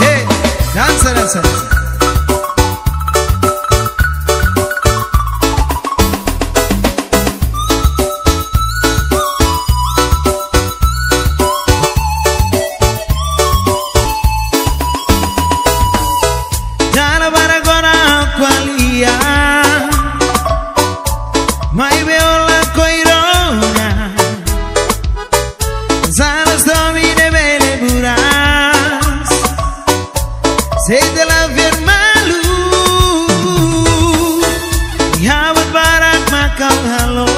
Hey, dancer, dancer. kang halo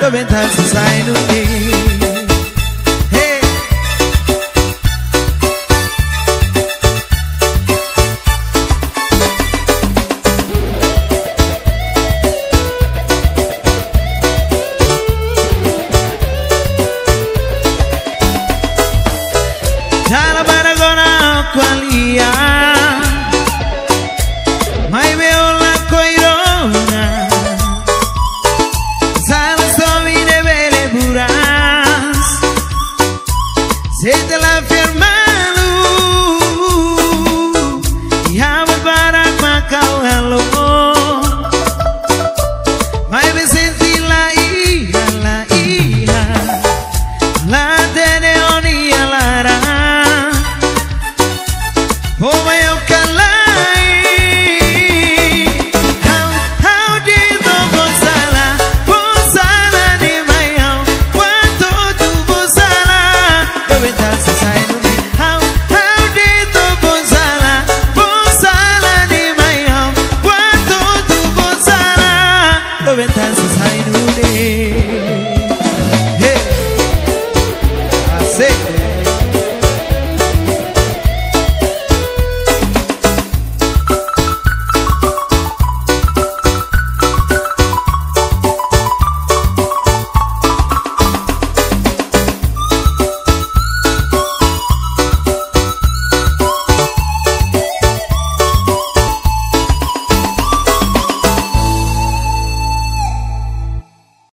Tô bem tá saindo aqui noventas sai do day. Hey, aceita.